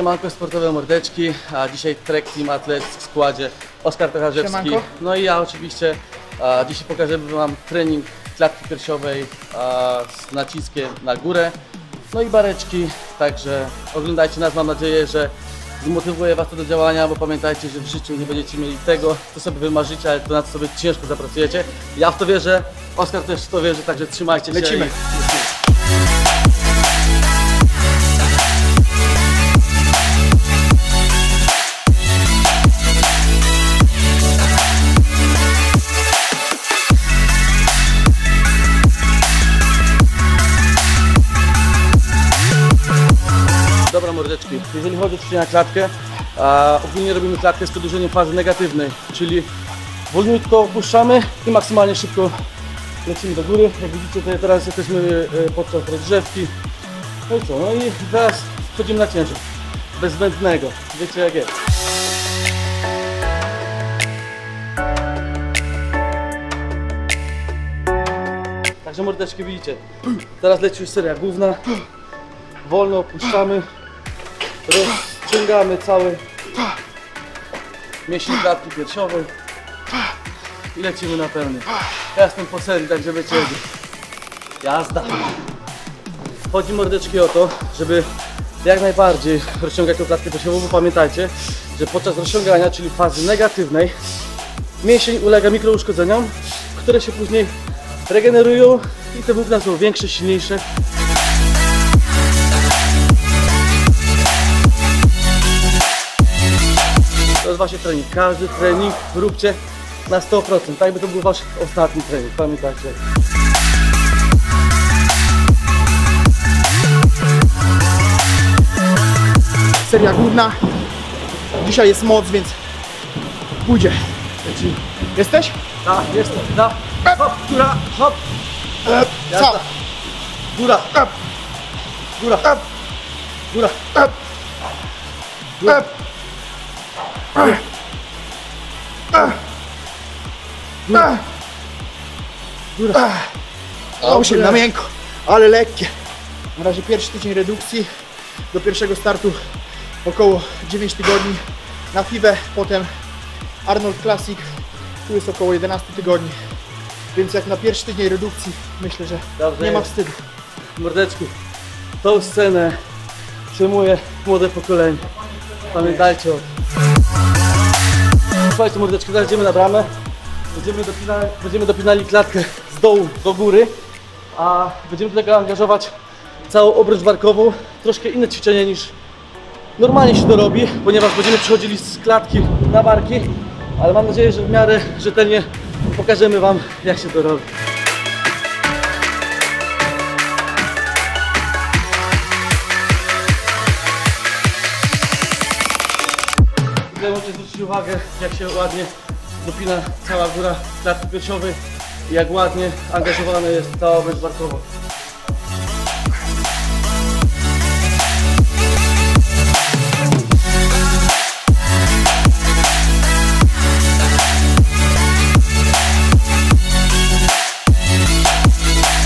Siemanko sportowe mordeczki, a dzisiaj Trek Team Atlet w składzie Oskar Pecharzewski. Siemanko. No i ja oczywiście. A dzisiaj pokażemy Wam trening klatki piersiowej a, z naciskiem na górę. No i bareczki, także oglądajcie nas, mam nadzieję, że zmotywuje Was to do działania, bo pamiętajcie, że w życiu nie będziecie mieli tego, co sobie wymarzycie, ale to na co sobie ciężko zapracujecie. Ja w to wierzę, Oskar też w to wierzy, także trzymajcie się. Lecimy. i- Dobra mordeczki, jeżeli chodzi oczywiście na klatkę, a ogólnie robimy klatkę z przedłużeniem fazy negatywnej, czyli wolniutko opuszczamy i maksymalnie szybko lecimy do góry. Jak widzicie tutaj teraz jesteśmy e, podczas rozgrzewki. No i co, no i teraz wchodzimy na ciężar, bez zbędnego, wiecie jak jest. Także mordeczki widzicie, teraz leci seria główna, wolno opuszczamy, rozciągamy cały mięsień klatki piersiowej i lecimy na pełny. Ja jestem po serii, także wiecie. Jazda. Chodzi mordeczki o to, żeby jak najbardziej rozciągać tą klatkę piersiową, bo pamiętajcie, że podczas rozciągania, czyli fazy negatywnej, mięsień ulega mikrouszkodzeniom, które się później regenerują i te włókna są większe, silniejsze. Jest właśnie trening. Każdy trening róbcie na 100%, tak by to był wasz ostatni trening, pamiętajcie. Seria główna. Dzisiaj jest moc, więc pójdzie. Jesteś? Tak, jestem, da. Hop, góra, hop. Sam. góra, Up, góra, up, góra. Góra. Ah. Osiem na miękko, ale lekkie. Na razie pierwszy tydzień redukcji. Do pierwszego startu około 9 tygodni na FIWE, potem Arnold Classic, tu jest około 11 tygodni. Więc jak na pierwszy tydzień redukcji myślę, że Dobrze nie ma wstydu. Mordeczki, tą scenę przejmuje młode pokolenie. Pamiętajcie o tym. Słuchajcie mordeczki, teraz idziemy na bramę. Będziemy dopinali, będziemy dopinali klatkę z dołu do góry, a będziemy do tego angażować całą obrót barkową. Troszkę inne ćwiczenie niż normalnie się to robi, ponieważ będziemy przechodzili z klatki na barki, ale mam nadzieję, że w miarę rzetelnie pokażemy Wam jak się to robi. Możecie zwrócić uwagę, jak się ładnie dopina cała góra klatki piersiowej i jak ładnie angażowana jest cała obręcz barkowa.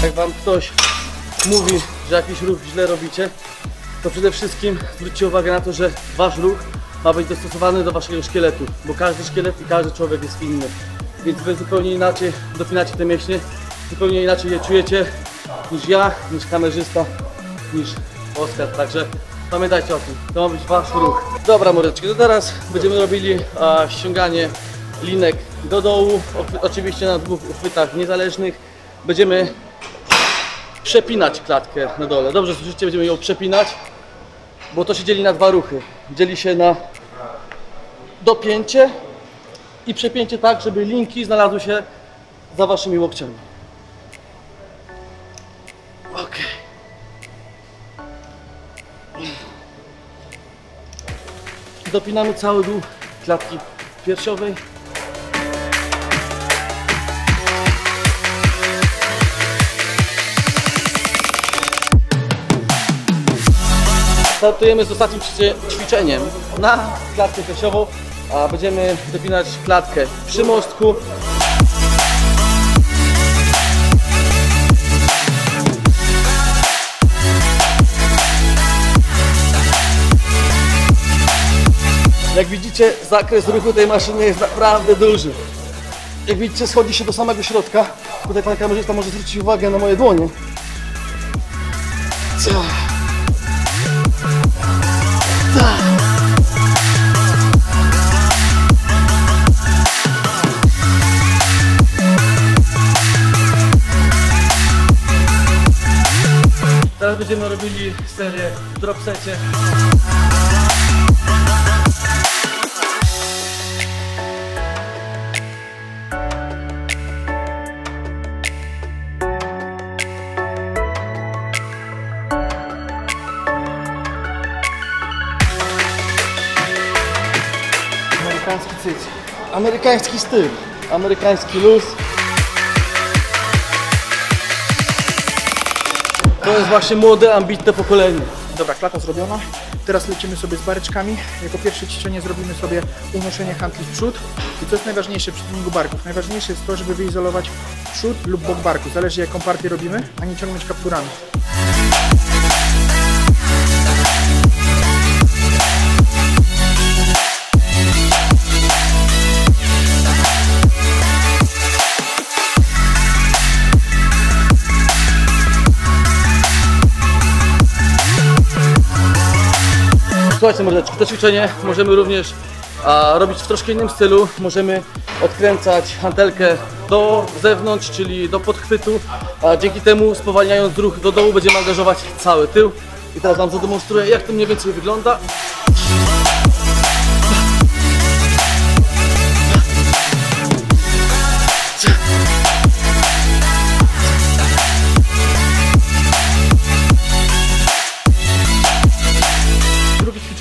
Jak Wam ktoś mówi, że jakiś ruch źle robicie, to przede wszystkim zwróćcie uwagę na to, że Wasz ruch ma być dostosowany do Waszego szkieletu, bo każdy szkielet i każdy człowiek jest inny. Więc Wy zupełnie inaczej dopinacie te mięśnie, zupełnie inaczej je czujecie niż ja, niż kamerzysta, niż Oskar. Także pamiętajcie o tym, to ma być Wasz ruch. Dobra mordeczki, to teraz będziemy robili a, ściąganie linek do dołu, oczywiście na dwóch uchwytach niezależnych. Będziemy przepinać klatkę na dole. Dobrze słyszycie, będziemy ją przepinać, bo to się dzieli na dwa ruchy. Dzieli się na dopięcie i przepięcie tak, żeby linki znalazły się za waszymi łokciami. Ok. Dopinamy cały dół klatki piersiowej. Startujemy z ostatnim ćwicze- ćwiczeniem na klatkę piersiową, a będziemy dopinać klatkę przy mostku. Jak widzicie, zakres ruchu tej maszyny jest naprawdę duży. Jak widzicie, schodzi się do samego środka. Tutaj pan kamerzysta może zwrócić uwagę na moje dłonie. Cia. Ta. Będziemy robili serię w dropsecie. Amerykański. Amerykański styl. Amerykański luz. To jest właśnie młode, ambitne pokolenie. Dobra, klata zrobiona. Teraz lecimy sobie z baryczkami. Jako pierwsze ćwiczenie zrobimy sobie unoszenie handli w przód. I co jest najważniejsze przy treningu barków? Najważniejsze jest to, żeby wyizolować przód lub bok barku. Zależy jaką partię robimy, a nie ciągnąć kapturami. Słuchajcie mordeczki, to ćwiczenie możemy również a, robić w troszkę innym stylu. Możemy odkręcać hantelkę do zewnątrz, czyli do podchwytu, a dzięki temu spowalniając ruch do dołu będziemy angażować cały tył. I teraz Wam zademonstruję jak to mniej więcej wygląda.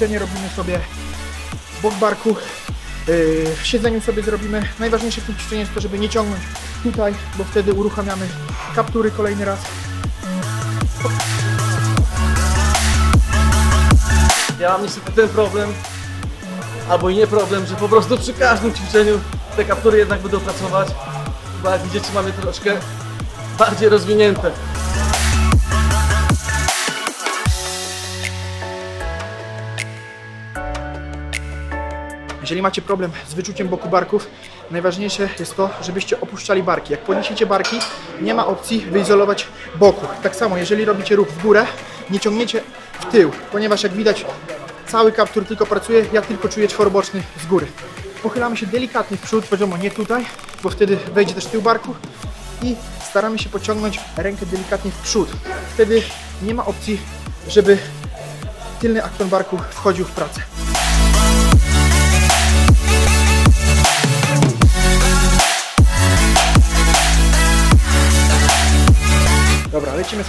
Ćwiczenie robimy sobie bok barku. Yy, W siedzeniu sobie zrobimy. Najważniejsze w tym ćwiczeniu jest to, żeby nie ciągnąć tutaj, bo wtedy uruchamiamy kaptury kolejny raz. Ja mam niestety ten problem, albo i nie problem, że po prostu przy każdym ćwiczeniu te kaptury jednak będą pracować, bo jak widzicie mamy troszkę bardziej rozwinięte. Jeżeli macie problem z wyczuciem boku barków, najważniejsze jest to, żebyście opuszczali barki. Jak podniesiecie barki, nie ma opcji wyizolować boku. Tak samo, jeżeli robicie ruch w górę, nie ciągniecie w tył, ponieważ jak widać, cały kaptur tylko pracuje, jak tylko czuje czwor boczny z góry. Pochylamy się delikatnie w przód, poziomo nie tutaj, bo wtedy wejdzie też tył barku i staramy się pociągnąć rękę delikatnie w przód. Wtedy nie ma opcji, żeby tylny akton barku wchodził w pracę.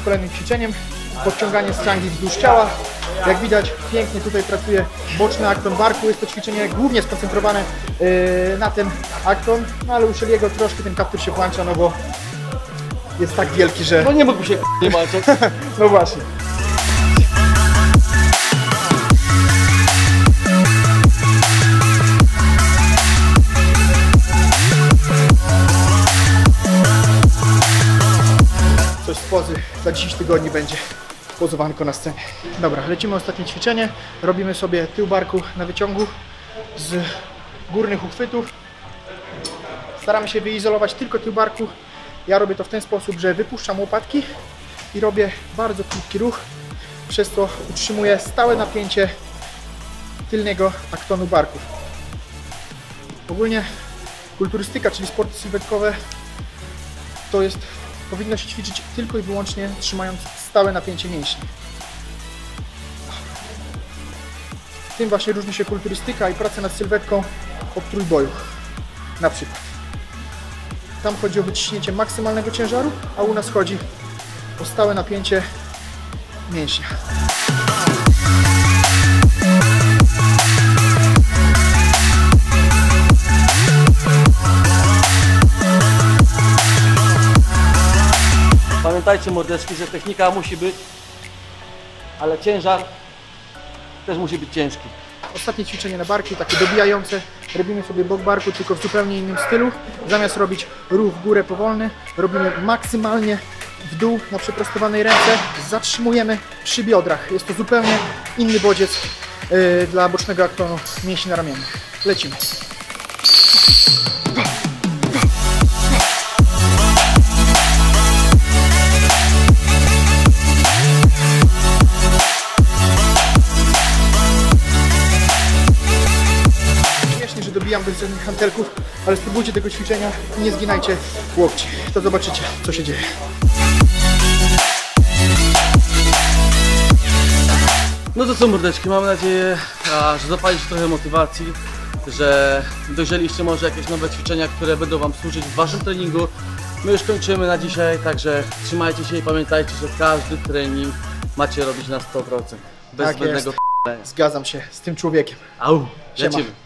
Kolejnym ćwiczeniem. Podciąganie sztangi wzdłuż ciała. Jak widać, pięknie tutaj pracuje boczny akton barku. Jest to ćwiczenie głównie skoncentrowane yy, na ten akton, no ale u Szeliego troszkę ten kaptur się włącza, no bo jest tak wielki, że... No nie mógłby się nie walczyć. No właśnie. Pozy za 10 tygodni będzie pozowanko na scenie. Dobra, lecimy ostatnie ćwiczenie. Robimy sobie tył barku na wyciągu z górnych uchwytów. Staramy się wyizolować tylko tył barku. Ja robię to w ten sposób, że wypuszczam łopatki i robię bardzo krótki ruch. Przez to utrzymuję stałe napięcie tylnego aktonu barków. Ogólnie kulturystyka, czyli sporty sylwetkowe, to jest, powinno się ćwiczyć tylko i wyłącznie trzymając stałe napięcie mięśni. Tym właśnie różni się kulturystyka i praca nad sylwetką od trójboju. Na przykład. Tam chodzi o wyciśnięcie maksymalnego ciężaru, a u nas chodzi o stałe napięcie mięśnia. Pamiętajcie mordeczki, że technika musi być, ale ciężar też musi być ciężki. Ostatnie ćwiczenie na barki, takie dobijające. Robimy sobie bok barku, tylko w zupełnie innym stylu. Zamiast robić ruch w górę powolny, robimy maksymalnie w dół na przeprostowanej ręce. Zatrzymujemy przy biodrach. Jest to zupełnie inny bodziec yy, dla bocznego aktonu mięśni naramiennych. Lecimy. Bez żadnych hantelków, ale spróbujcie tego ćwiczenia i nie zginajcie łokci. To zobaczycie, co się dzieje. No to co mordeczki, mam nadzieję, że zapaliście trochę motywacji, że dojrzeliście może jakieś nowe ćwiczenia, które będą Wam służyć w Waszym treningu. My już kończymy na dzisiaj, także trzymajcie się i pamiętajcie, że każdy trening macie robić na 100%. Bez Tak jest. Zgadzam się z tym człowiekiem. Au, Siema. lecimy.